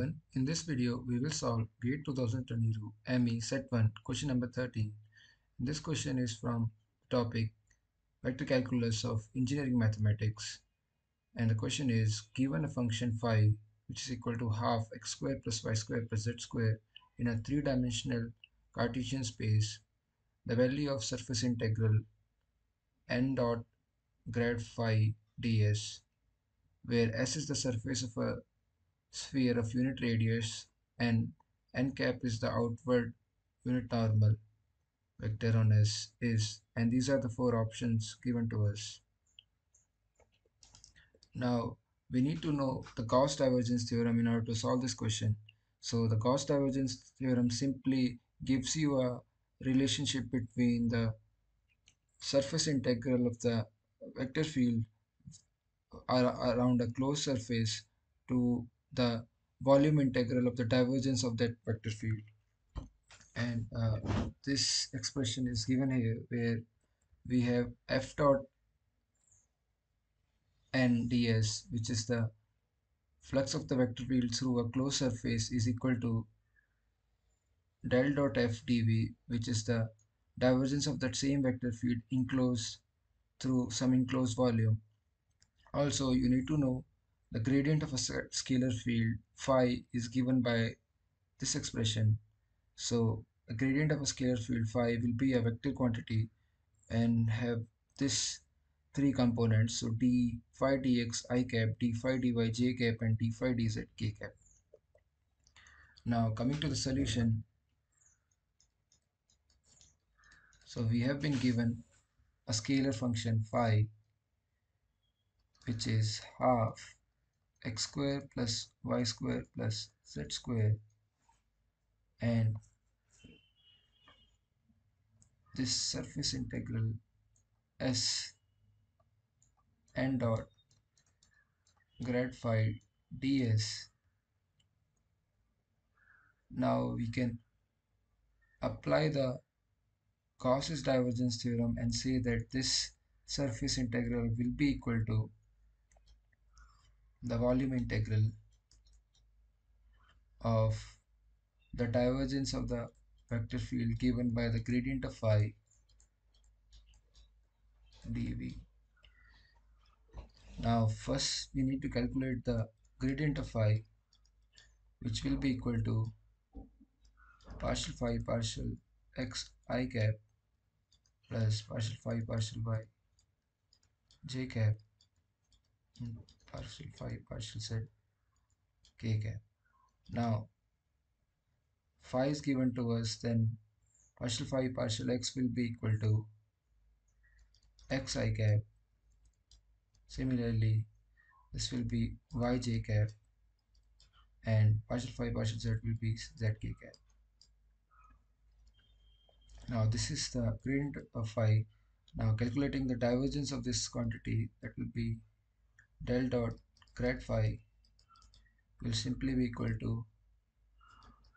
everyone, in this video we will solve GATE 2022 ME Set 1 question number 13. This question is from topic Vector Calculus of Engineering Mathematics and the question is given a function phi which is equal to half x square plus y square plus z square in a three-dimensional Cartesian space the value of surface integral n dot grad phi ds where s is the surface of a sphere of unit radius and n cap is the outward unit normal vector on S is and these are the four options given to us. Now we need to know the Gauss divergence theorem in order to solve this question. So the Gauss divergence theorem simply gives you a relationship between the surface integral of the vector field around a closed surface to the volume integral of the divergence of that vector field. And uh, this expression is given here where we have f dot n ds which is the flux of the vector field through a closed surface is equal to del dot f dv which is the divergence of that same vector field enclosed through some enclosed volume. Also you need to know the gradient of a scalar field phi is given by this expression. So the gradient of a scalar field phi will be a vector quantity and have this three components. So d phi dx i cap, d phi dy j cap and d phi dz k cap. Now coming to the solution. So we have been given a scalar function phi which is half x square plus y square plus z square and this surface integral s n dot grad phi ds. Now we can apply the Gauss's divergence theorem and say that this surface integral will be equal to the volume integral of the divergence of the vector field given by the gradient of phi dv. Now first we need to calculate the gradient of phi which will be equal to partial phi partial x i cap plus partial phi partial y j cap hmm. Partial phi partial z k cap. Now phi is given to us then partial phi partial x will be equal to x i cap. Similarly this will be y j cap and partial phi partial z will be z k cap. Now this is the gradient of phi. Now calculating the divergence of this quantity that will be del dot grad phi will simply be equal to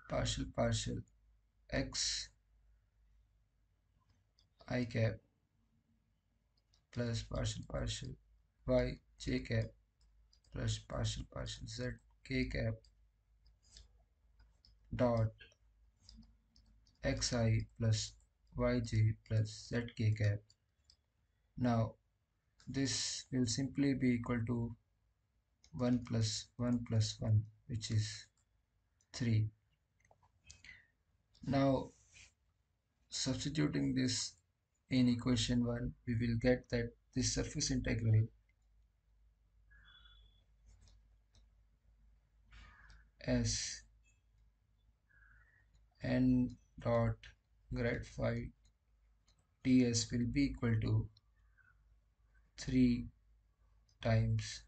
partial partial x i cap plus partial partial y j cap plus partial partial z k cap dot xi plus yj plus zk cap. Now this will simply be equal to 1 plus 1 plus 1 which is 3 now substituting this in equation 1 we will get that this surface integral s n dot grad phi ds will be equal to 3 times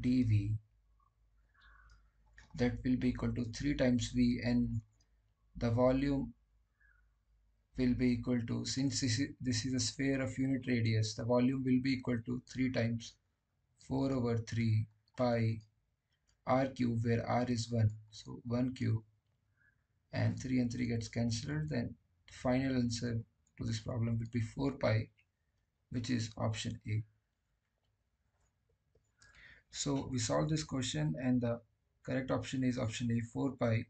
dv that will be equal to 3 times v and the volume will be equal to since this is, this is a sphere of unit radius the volume will be equal to 3 times 4 over 3 pi r cube where r is 1 so 1 cube and 3 and 3 gets cancelled then the final answer to this problem will be 4 pi which is option A. So we solve this question and the Correct option is option A 4 pi.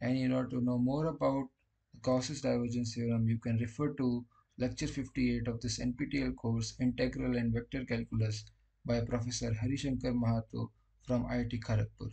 And in order to know more about the Gauss's divergence theorem, you can refer to lecture 58 of this NPTEL course Integral and Vector Calculus by Professor Harishankar Mahato from IIT Kharagpur.